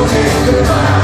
wielkich krwach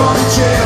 on the chair.